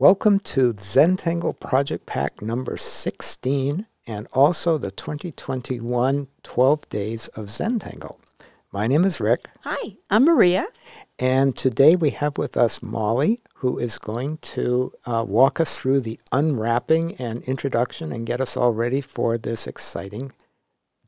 Welcome to Zentangle Project Pack number 16 and also the 2021 12 Days of Zentangle. My name is Rick. Hi, I'm Maria. And today we have with us Molly, who is going to uh, walk us through the unwrapping and introduction and get us all ready for this exciting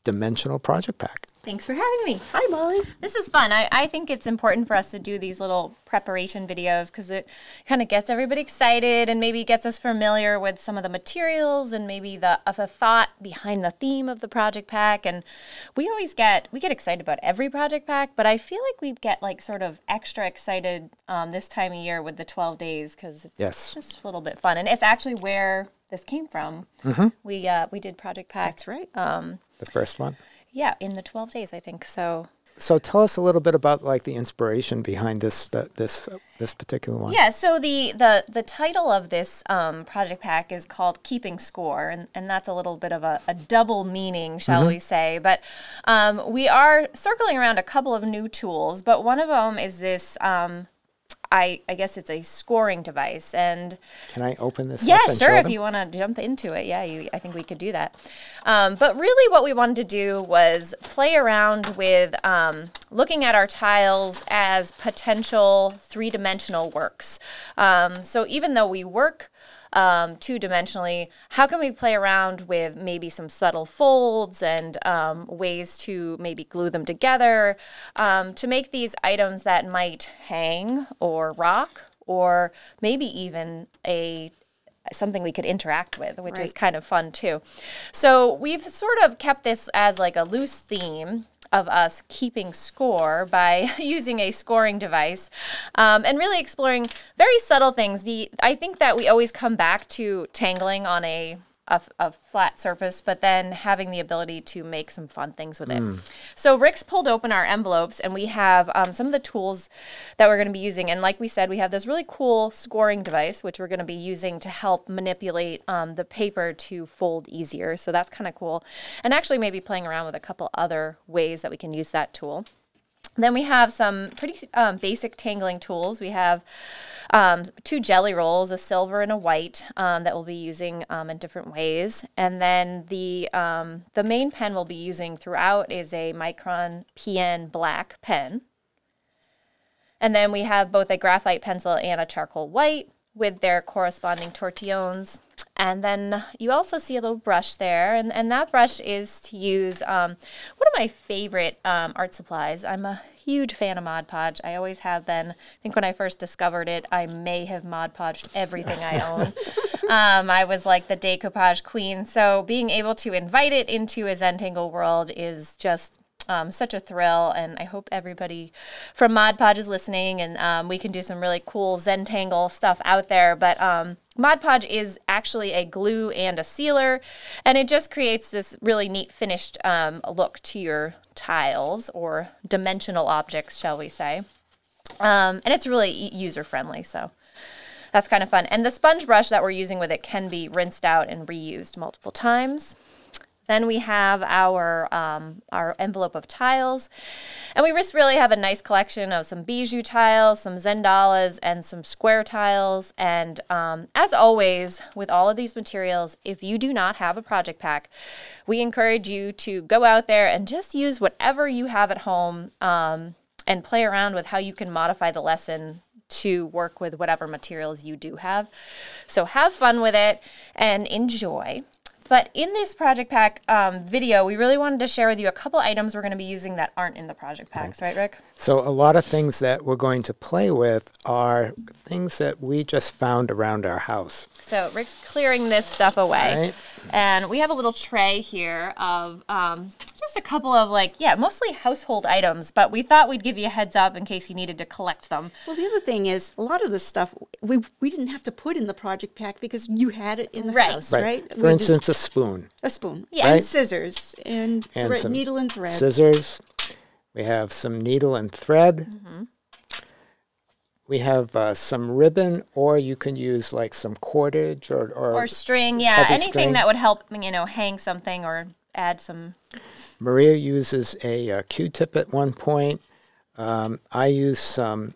dimensional project pack. Thanks for having me. Hi, Molly. This is fun. I, I think it's important for us to do these little preparation videos because it kind of gets everybody excited and maybe gets us familiar with some of the materials and maybe the, uh, the thought behind the theme of the project pack. And we always get we get excited about every project pack, but I feel like we get like sort of extra excited um, this time of year with the 12 days because it's Yes. just a little bit fun. And it's actually where this came from. We uh, we did project pack. That's right. The first one. Yeah, in the 12 days, I think. So So tell us a little bit about like the inspiration behind this the, this uh, this particular one. Yeah, so the the the title of this um, project pack is called "Keeping Score," and, and that's a little bit of a, a double meaning, shall we say? But um, we are circling around a couple of new tools, but one of them is this. Um, I, I guess it's a scoring device, and Can I open this yeah, sure. If you want to jump into it, yeah, you, I think we could do that. Um, but really, what we wanted to do was play around with um, looking at our tiles as potential three-dimensional works. Um, so even though we work um, two-dimensionally, how can we play around with maybe some subtle folds and um, ways to maybe glue them together um, to make these items that might hang or rock or maybe even a something we could interact with, which is kind of fun too. So we've sort of kept this as like a loose theme of us keeping score by using a scoring device um, and really exploring very subtle things. The I think that we always come back to tangling on a a, a flat surface, but then having the ability to make some fun things with it. So Rick's pulled open our envelopes, and we have um, some of the tools that we're going to be using. And like we said, we have this really cool scoring device, which we're going to be using to help manipulate um, the paper to fold easier. So that's kind of cool. And actually, maybe playing around with a couple other ways that we can use that tool. Then we have some pretty um, basic tangling tools. We have um, two Gelly Rolls, a silver and a white, um, that we'll be using um, in different ways. And then the um, the main pen we'll be using throughout is a Micron PN black pen. And then we have both a graphite pencil and a charcoal white with their corresponding tortillons. And then you also see a little brush there, and, and that brush is to use um, one of my favorite um, art supplies. I'm a huge fan of Mod Podge. I always have been. I think when I first discovered it, I may have Mod Podged everything I own. um, I was like the decoupage queen. So being able to invite it into a Zentangle world is just um, such a thrill, and I hope everybody from Mod Podge is listening, and um, we can do some really cool Zentangle stuff out there. But um, Mod Podge is actually a glue and a sealer, and it just creates this really neat finished um, look to your tiles or dimensional objects, shall we say. Um, and it's really user friendly, so that's kind of fun. And the sponge brush that we're using with it can be rinsed out and reused multiple times. Then we have our um, our envelope of tiles, and we just really have a nice collection of some bijou tiles, some zendalas, and some square tiles. And um, as always, with all of these materials, if you do not have a project pack, we encourage you to go out there and just use whatever you have at home um, and play around with how you can modify the lesson to work with whatever materials you do have. So have fun with it and enjoy. But in this project pack um, video, we really wanted to share with you a couple items we're going to be using that aren't in the project packs, right, Rick? So a lot of things that we're going to play with are things that we just found around our house. So Rick's clearing this stuff away. Right. And we have a little tray here of um, just a couple of like, yeah, mostly household items, but we thought we'd give you a heads up in case you needed to collect them. Well, the other thing is, a lot of this stuff we, we didn't have to put in the project pack because you had it in the Right. house, Right. right? For We did- instance, a spoon, a spoon. Yeah. And scissors and, And thread, some needle and thread. scissors. We have some needle and thread. Mm-hmm. We have uh, some ribbon, or you can use like some cordage or, or, Or string, yeah, anything string. that would help, you know, hang something or add some. Maria uses a, uh Q-tip at one point. Um, I use some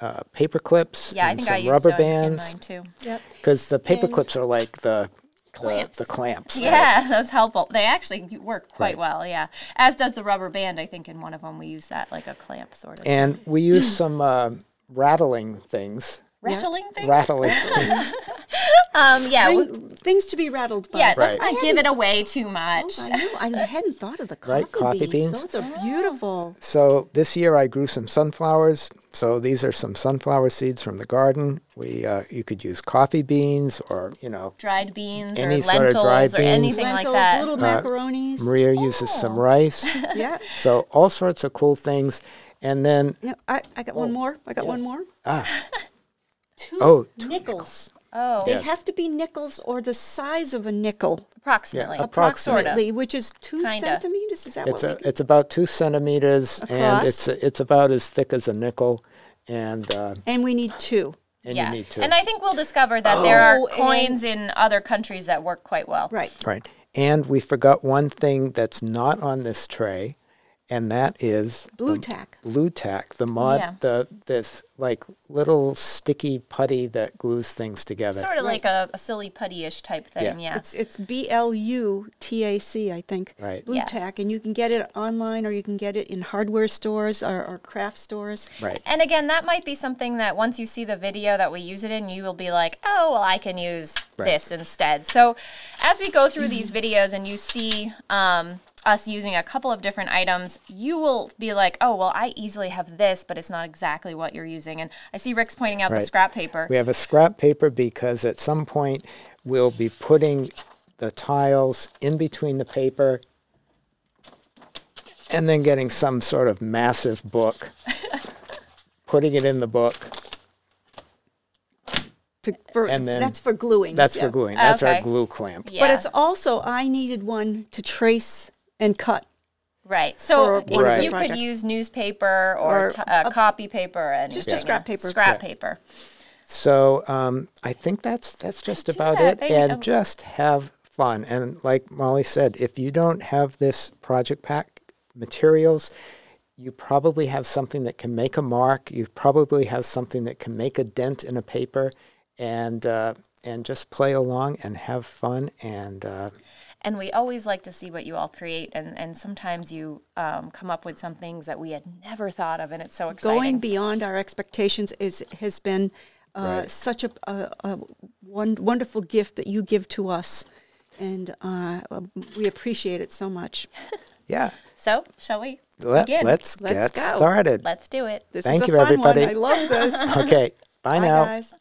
uh, paper clips Yeah, I and think some I used rubber to in- in bands mine too. Yep. because the paper And- clips are like the the, Clamps. the clamps. right? Yeah, that's helpful. They actually work quite Right. well. Yeah, as does the rubber band. I think in one of them we use that like a clamp sort of. And we use some uh, rattling things. rattling things. Rattling things. Um, yeah, w- things to be rattled by. yeah. Right. Let's not give it away too much. Oh, much. I know. I hadn't thought of the coffee, Right, coffee beans. Those are beautiful. So this year I grew some sunflowers. So these are some sunflower seeds from the garden. We uh, you could use coffee beans or you know dried beans Any or sort of lentils dried or beans. anything Lentils, like that. little Uh, macaronis. Maria uses some Oh. rice. yeah. so all sorts of cool things. And then No, I, I got one more. I got one more. ah Two Oh, two nickels. Oh, They Yes. have to be nickels or the size of a nickel, approximately. Yeah, Sorta. approximately, which is two Kinda. centimeters. Is that it's what a we it's about two centimeters and Across? it's it's about as thick as a nickel. And uh, And we need two. and yeah, you need to and I think we'll discover that there are Oh, coins in other countries that work quite well. Right. right. And we forgot one thing that's not on this tray, and that is Blu the tack. Blu Tack, the mud, Yeah. the this like little sticky putty that glues things together. Sort of like a, a silly putty-ish type thing. Yeah. Yeah. It's it's B L U T A C, I think. Right. Blu Yeah. tack, and you can get it online, or you can get it in hardware stores or, or craft stores. Right. And again, that might be something that once you see the video that we use it in, you will be like, oh, well, I can use Right. this instead. So as we go through these videos and you see um, us using a couple of different items, you will be like, oh, well, I easily have this, but it's not exactly what you're using. And I see Rick's pointing out the scrap paper. We have a scrap paper because at some point we'll be putting the tiles in between the paper and then getting some sort of massive book, putting it in the book. To, for, And then- that's for gluing. That's yeah. for gluing. That's our glue clamp. Yeah. But it's also I needed one to trace and cut. Right. So for if one of you could use newspaper or, Or t- uh, copy paper and Just a scrap paper. Scrap Yeah. paper. So um, I think that's that's just do about that. it, They- and um, just have fun. And like Molly said, if you don't have this project pack materials, you probably have something that can make a mark. You probably have something that can make a dent in a paper, and uh, and just play along and have fun. And uh, And we always like to see what you all create, and, and sometimes you um, come up with some things that we had never thought of, and it's so exciting. Going beyond our expectations is has been uh, Right. such a, a, a one, wonderful gift that you give to us, and uh, we appreciate it so much. yeah, so, shall we let, begin? let's Let's get go. started. Let's do it. This Thank is a you, fun everybody. one. I love this. Okay, bye Bye, now. guys.